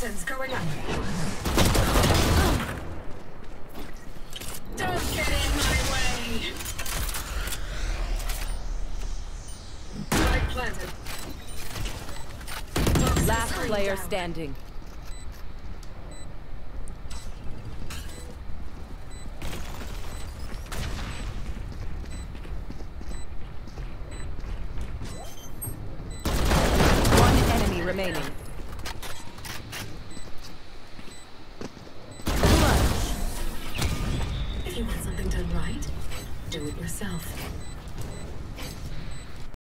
Toxins going up. Don't get in my way. Spike planted. Toxin Last player down. standing. One enemy remaining. Something done right, do it yourself.